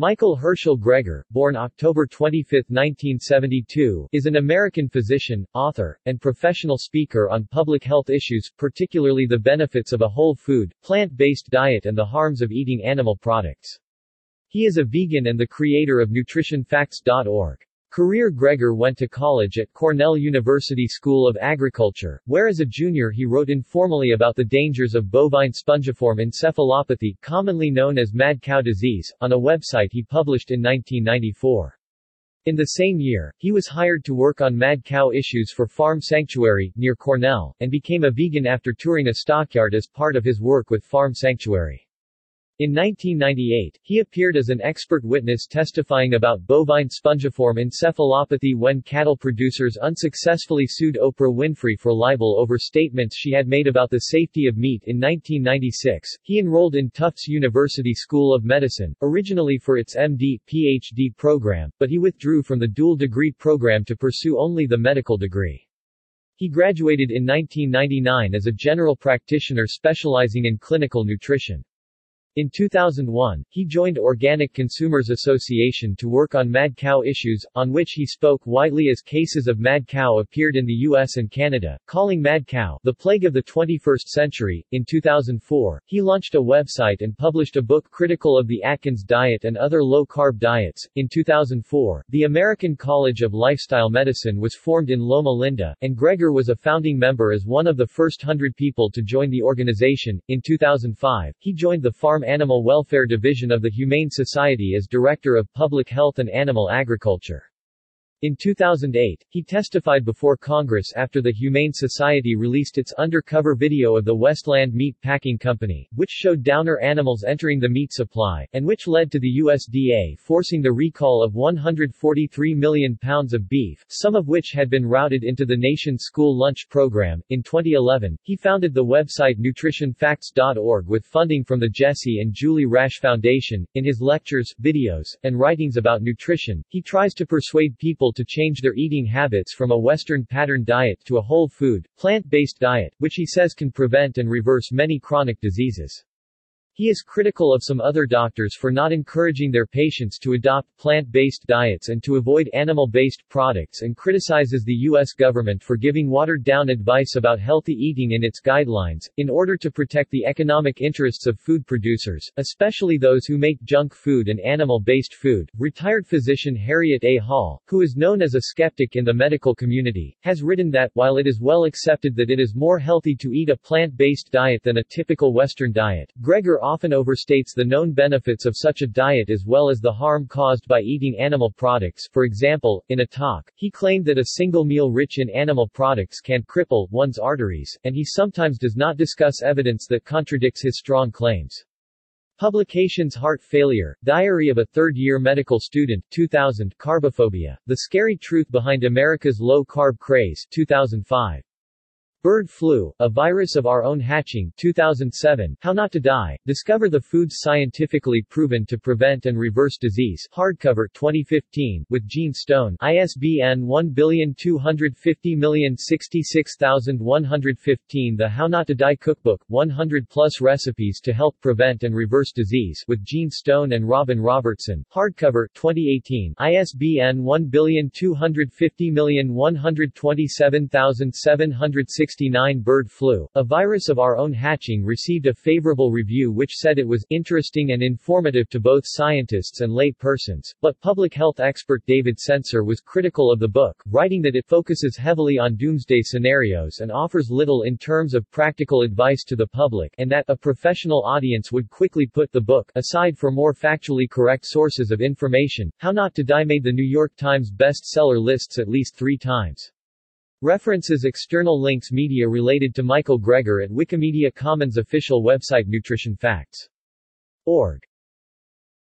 Michael Herschel Greger, born October 25, 1972, is an American physician, author, and professional speaker on public health issues, particularly the benefits of a whole food, plant-based diet and the harms of eating animal products. He is a vegan and the creator of NutritionFacts.org. Career Greger went to college at Cornell University School of Agriculture, where as a junior he wrote informally about the dangers of bovine spongiform encephalopathy, commonly known as mad cow disease, on a website he published in 1994. In the same year, he was hired to work on mad cow issues for Farm Sanctuary, near Cornell, and became a vegan after touring a stockyard as part of his work with Farm Sanctuary. In 1998, he appeared as an expert witness testifying about bovine spongiform encephalopathy when cattle producers unsuccessfully sued Oprah Winfrey for libel over statements she had made about the safety of meat. In 1996, he enrolled in Tufts University School of Medicine, originally for its MD, PhD program, but he withdrew from the dual degree program to pursue only the medical degree. He graduated in 1999 as a general practitioner specializing in clinical nutrition. In 2001, he joined Organic Consumers Association to work on mad cow issues, on which he spoke widely as cases of mad cow appeared in the US and Canada, calling mad cow the plague of the 21st century. In 2004, he launched a website and published a book critical of the Atkins diet and other low-carb diets. In 2004, the American College of Lifestyle Medicine was formed in Loma Linda, and Greger was a founding member as one of the first hundred people to join the organization. In 2005, he joined the Farm Animal Welfare Division of the Humane Society as Director of Public Health and Animal Agriculture. In 2008, he testified before Congress after the Humane Society released its undercover video of the Westland Meat Packing Company, which showed downer animals entering the meat supply, and which led to the USDA forcing the recall of 143 million pounds of beef, some of which had been routed into the nation's school lunch program. In 2011, he founded the website nutritionfacts.org with funding from the Jesse and Julie Rasch Foundation. In his lectures, videos, and writings about nutrition, he tries to persuade people people to change their eating habits from a Western pattern diet to a whole food, plant-based diet, which he says can prevent and reverse many chronic diseases. He is critical of some other doctors for not encouraging their patients to adopt plant-based diets and to avoid animal-based products and criticizes the U.S. government for giving watered-down advice about healthy eating in its guidelines, in order to protect the economic interests of food producers, especially those who make junk food and animal-based food. Retired physician Harriet A. Hall, who is known as a skeptic in the medical community, has written that, while it is well accepted that it is more healthy to eat a plant-based diet than a typical Western diet, Greger often overstates the known benefits of such a diet as well as the harm caused by eating animal products. For example, in a talk, he claimed that a single meal rich in animal products can cripple one's arteries, and he sometimes does not discuss evidence that contradicts his strong claims. Publications Heart Failure, Diary of a Third-Year Medical Student, 2000 Carbophobia, The Scary Truth Behind America's Low-Carb Craze, 2005. Bird Flu, A Virus of Our Own Hatching 2007, How Not to Die, Discover the Foods Scientifically Proven to Prevent and Reverse Disease hardcover 2015, with Gene Stone ISBN 12500066115 The How Not to Die Cookbook, 100-plus recipes to help prevent and reverse disease with Gene Stone and Robin Robertson hardcover 2018, ISBN 1250127,760 1969 bird flu, a virus of our own hatching received a favorable review which said it was interesting and informative to both scientists and lay persons, but public health expert David Sencer was critical of the book, writing that it focuses heavily on doomsday scenarios and offers little in terms of practical advice to the public and that a professional audience would quickly put the book aside for more factually correct sources of information. How Not to Die made the New York Times bestseller lists at least three times. References External links Media related to Michael Greger at Wikimedia Commons official website Nutrition Facts. Org.